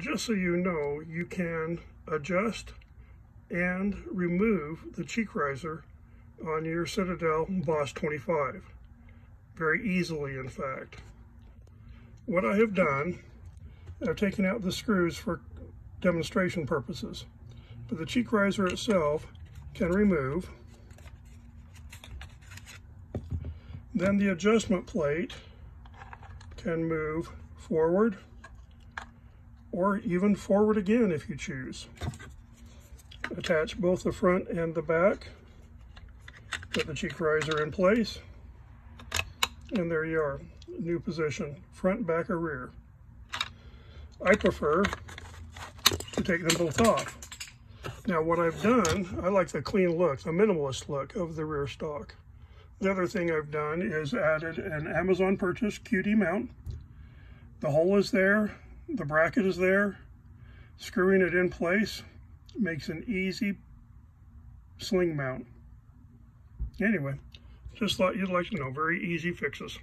just so you know, you can adjust and remove the cheek riser on your Citadel Boss 25. Very easily, in fact. What I have done, I've taken out the screws for demonstration purposes. But the cheek riser itself can remove. Then the adjustment plate can move forward or even forward again if you choose. Attach both the front and the back. Put the cheek riser in place. And there you are, new position, front, back, or rear. I prefer to take them both off. Now what I've done, I like the clean look, the minimalist look of the rear stock. The other thing I've done is added an Amazon purchase QD mount. The hole is there, the bracket is there. Screwing it in place makes an easy sling mount. Anyway, just thought you'd like to know, very easy fixes.